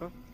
Huh?